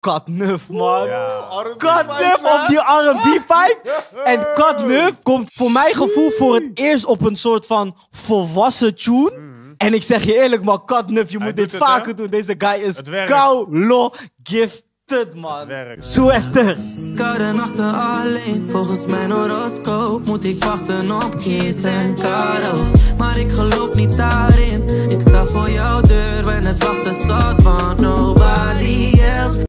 Katnuf, man. Katnuf op die RB5. En Katnuf komt voor mijn gevoel voor het eerst op een soort van volwassen tune. En ik zeg je eerlijk, man, Katnuf, je moet dit vaker doen. Deze guy is koud gifted man. Sweater. Koude nachten alleen, volgens mijn horoscoop moet ik wachten op kies en cadeaus. Maar ik geloof niet daarin, ik sta voor jouw deur, en het wachten zat,